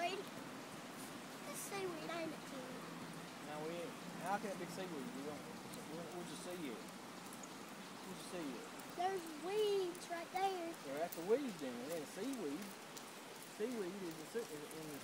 seaweed. This seaweed, ain't it, Jimmy? No, we ain't. How can that be seaweed? We don't. Where's the sea at? Where's the sea at? There's weeds right there. Well, that's the weed then. It seaweed. Seaweed is, a, is in the